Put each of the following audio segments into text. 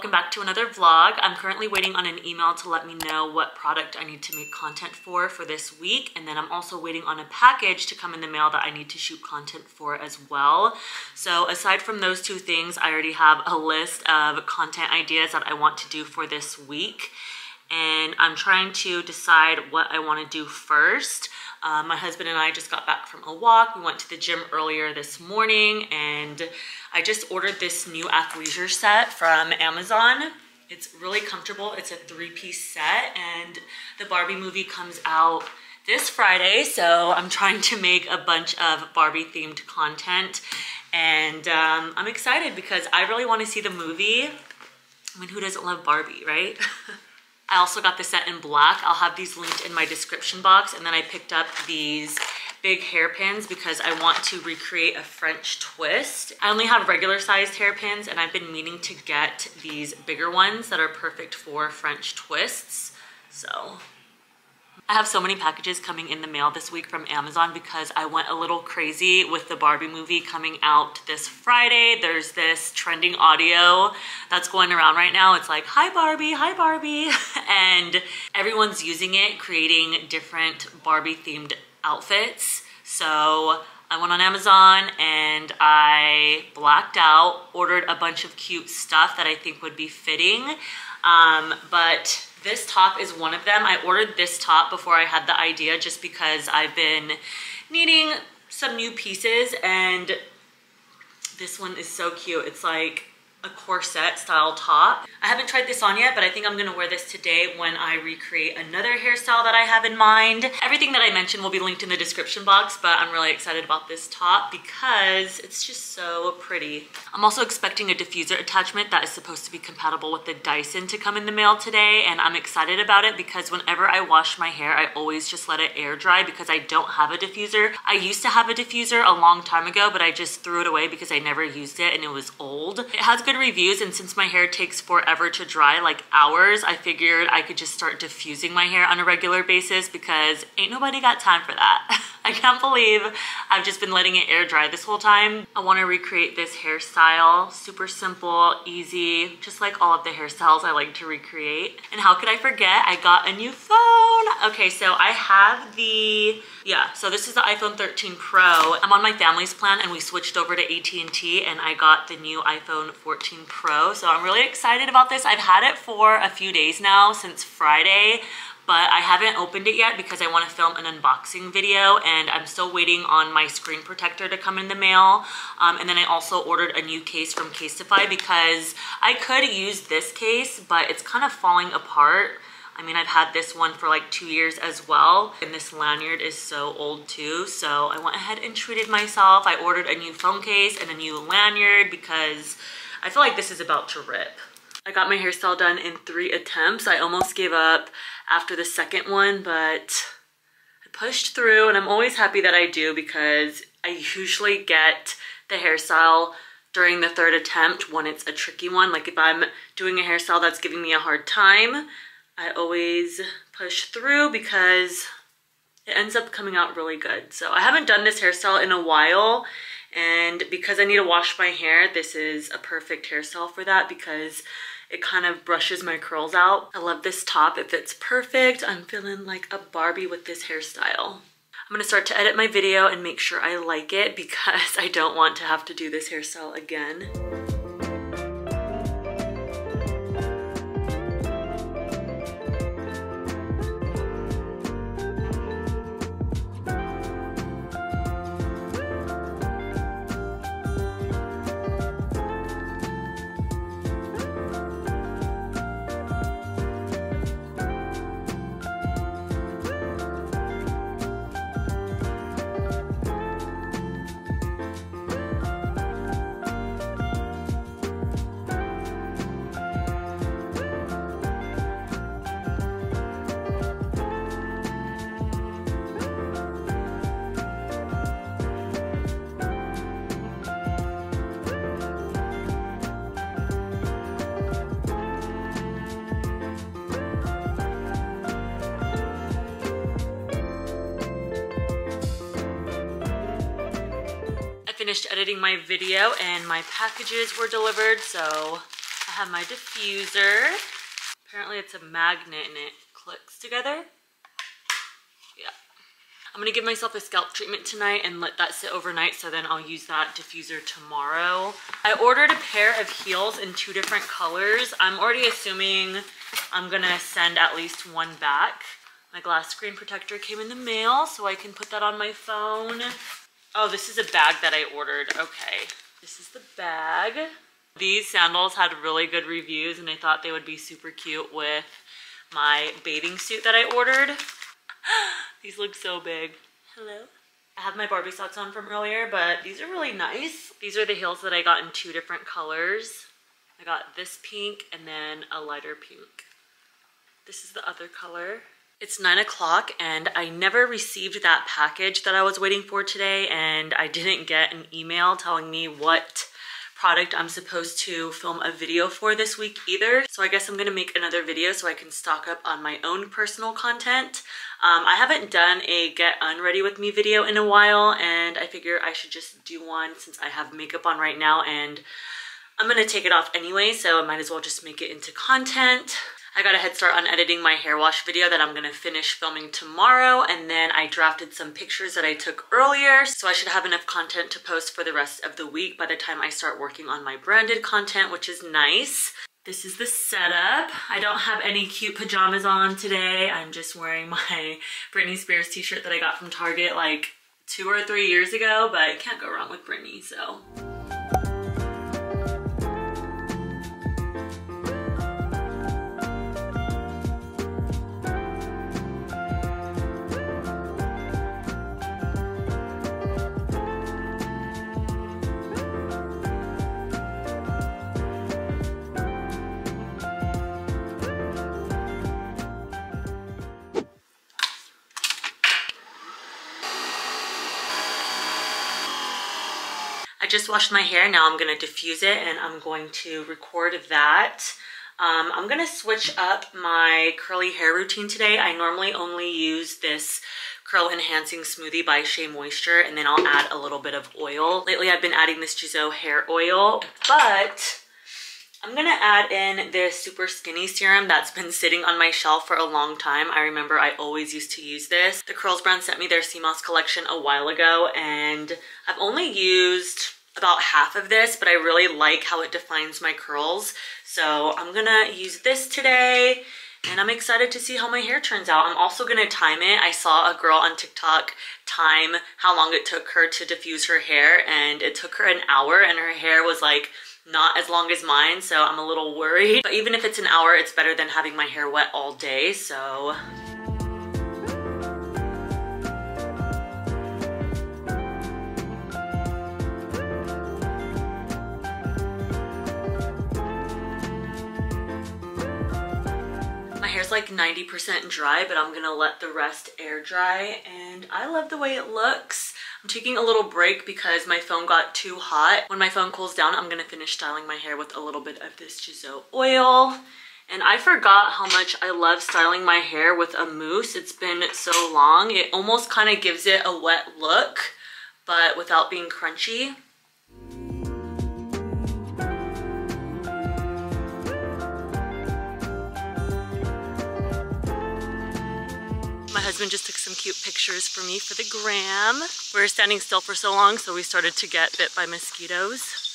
welcome back to another vlog. I'm currently waiting on an email to let me know what product I need to make content for for this week. And then I'm also waiting on a package to come in the mail that I need to shoot content for as well. So aside from those two things, I already have a list of content ideas that I want to do for this week. And I'm trying to decide what I want to do first. Uh, my husband and I just got back from a walk. We went to the gym earlier this morning and I just ordered this new athleisure set from Amazon. It's really comfortable. It's a three-piece set and the Barbie movie comes out this Friday. So I'm trying to make a bunch of Barbie themed content and um, I'm excited because I really want to see the movie. I mean, who doesn't love Barbie, right? I also got the set in black. I'll have these linked in my description box. And then I picked up these big hairpins because I want to recreate a French twist. I only have regular sized hairpins and I've been meaning to get these bigger ones that are perfect for French twists. So I have so many packages coming in the mail this week from Amazon because I went a little crazy with the Barbie movie coming out this Friday. There's this trending audio that's going around right now. It's like, hi Barbie, hi Barbie. and everyone's using it, creating different Barbie themed outfits. So I went on Amazon and I blacked out, ordered a bunch of cute stuff that I think would be fitting. Um, but this top is one of them. I ordered this top before I had the idea just because I've been needing some new pieces and this one is so cute. It's like a corset style top. I haven't tried this on yet, but I think I'm gonna wear this today when I recreate another hairstyle that I have in mind. Everything that I mentioned will be linked in the description box, but I'm really excited about this top because it's just so pretty. I'm also expecting a diffuser attachment that is supposed to be compatible with the Dyson to come in the mail today, and I'm excited about it because whenever I wash my hair, I always just let it air dry because I don't have a diffuser. I used to have a diffuser a long time ago, but I just threw it away because I never used it and it was old. It has good reviews and since my hair takes forever to dry, like hours, I figured I could just start diffusing my hair on a regular basis because ain't nobody got time for that. I can't believe I've just been letting it air dry this whole time. I wanna recreate this hairstyle. Super simple, easy, just like all of the hairstyles I like to recreate. And how could I forget? I got a new phone. Okay, so I have the, yeah, so this is the iPhone 13 Pro. I'm on my family's plan and we switched over to AT&T and I got the new iPhone 14 Pro. So I'm really excited about this. I've had it for a few days now since Friday but I haven't opened it yet because I want to film an unboxing video and I'm still waiting on my screen protector to come in the mail. Um, and then I also ordered a new case from Casetify because I could use this case, but it's kind of falling apart. I mean, I've had this one for like two years as well. And this lanyard is so old too. So I went ahead and treated myself. I ordered a new phone case and a new lanyard because I feel like this is about to rip. I got my hairstyle done in three attempts. I almost gave up after the second one, but I pushed through and I'm always happy that I do because I usually get the hairstyle during the third attempt when it's a tricky one. Like if I'm doing a hairstyle that's giving me a hard time, I always push through because it ends up coming out really good. So I haven't done this hairstyle in a while and because I need to wash my hair, this is a perfect hairstyle for that because it kind of brushes my curls out. I love this top. It fits perfect. I'm feeling like a Barbie with this hairstyle. I'm gonna start to edit my video and make sure I like it because I don't want to have to do this hairstyle again. Finished editing my video and my packages were delivered, so I have my diffuser. Apparently it's a magnet and it clicks together. Yeah. I'm gonna give myself a scalp treatment tonight and let that sit overnight so then I'll use that diffuser tomorrow. I ordered a pair of heels in two different colors. I'm already assuming I'm gonna send at least one back. My glass screen protector came in the mail so I can put that on my phone. Oh, this is a bag that I ordered. Okay, this is the bag. These sandals had really good reviews and I thought they would be super cute with my bathing suit that I ordered. these look so big. Hello? I have my Barbie socks on from earlier, but these are really nice. These are the heels that I got in two different colors. I got this pink and then a lighter pink. This is the other color. It's nine o'clock and I never received that package that I was waiting for today and I didn't get an email telling me what product I'm supposed to film a video for this week either. So I guess I'm gonna make another video so I can stock up on my own personal content. Um, I haven't done a get unready with me video in a while and I figure I should just do one since I have makeup on right now and I'm gonna take it off anyway, so I might as well just make it into content. I got a head start on editing my hair wash video that I'm gonna finish filming tomorrow and then I drafted some pictures that I took earlier so I should have enough content to post for the rest of the week by the time I start working on my branded content which is nice. This is the setup. I don't have any cute pajamas on today. I'm just wearing my Britney Spears t-shirt that I got from Target like two or three years ago but can't go wrong with Britney so. Just washed my hair. Now I'm going to diffuse it and I'm going to record that. Um, I'm going to switch up my curly hair routine today. I normally only use this Curl Enhancing Smoothie by Shea Moisture and then I'll add a little bit of oil. Lately I've been adding this Giselle hair oil, but I'm gonna add in this super skinny serum that's been sitting on my shelf for a long time. I remember I always used to use this. The Curls brand sent me their CMOS collection a while ago and I've only used about half of this, but I really like how it defines my curls. So I'm gonna use this today and I'm excited to see how my hair turns out. I'm also gonna time it. I saw a girl on TikTok time how long it took her to diffuse her hair and it took her an hour and her hair was like not as long as mine, so I'm a little worried. But even if it's an hour, it's better than having my hair wet all day, so like 90% dry, but I'm gonna let the rest air dry. And I love the way it looks. I'm taking a little break because my phone got too hot. When my phone cools down, I'm gonna finish styling my hair with a little bit of this Giselle oil. And I forgot how much I love styling my hair with a mousse. It's been so long. It almost kind of gives it a wet look, but without being crunchy. Husband just took some cute pictures for me for the gram. We were standing still for so long, so we started to get bit by mosquitoes.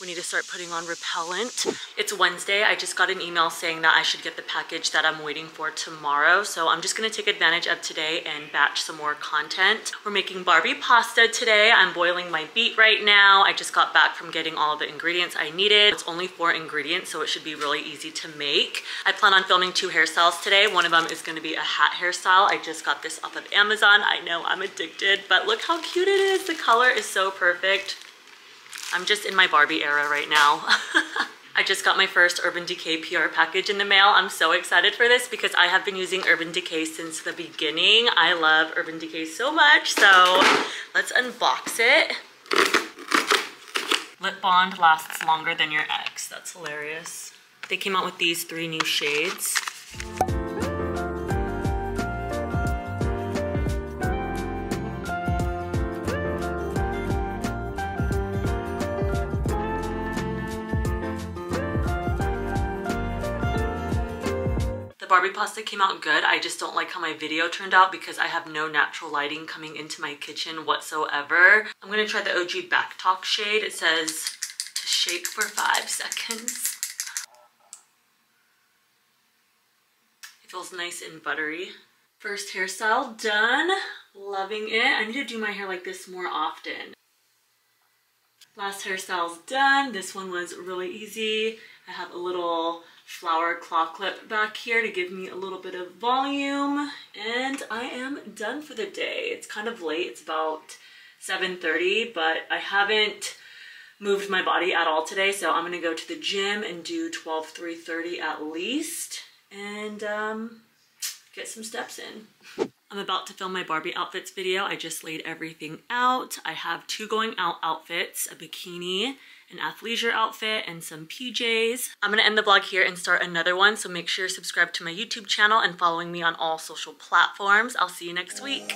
We need to start putting on repellent. It's Wednesday. I just got an email saying that I should get the package that I'm waiting for tomorrow. So I'm just gonna take advantage of today and batch some more content. We're making Barbie pasta today. I'm boiling my beet right now. I just got back from getting all the ingredients I needed. It's only four ingredients, so it should be really easy to make. I plan on filming two hairstyles today. One of them is gonna be a hat hairstyle. I just got this off of Amazon. I know I'm addicted, but look how cute it is. The color is so perfect. I'm just in my Barbie era right now. I just got my first Urban Decay PR package in the mail. I'm so excited for this because I have been using Urban Decay since the beginning. I love Urban Decay so much. So let's unbox it. Lip Bond lasts longer than your ex. That's hilarious. They came out with these three new shades. Barbie pasta came out good. I just don't like how my video turned out because I have no natural lighting coming into my kitchen whatsoever. I'm gonna try the OG Back Talk shade. It says to shake for five seconds. It feels nice and buttery. First hairstyle done. Loving it. I need to do my hair like this more often. Last hairstyle's done. This one was really easy. I have a little flower claw clip back here to give me a little bit of volume. And I am done for the day. It's kind of late. It's about 7.30, but I haven't moved my body at all today. So I'm gonna go to the gym and do 12, 3.30 at least. And um, get some steps in. I'm about to film my Barbie outfits video. I just laid everything out. I have two going out outfits, a bikini, an athleisure outfit, and some PJs. I'm gonna end the vlog here and start another one, so make sure you're subscribed to my YouTube channel and following me on all social platforms. I'll see you next week.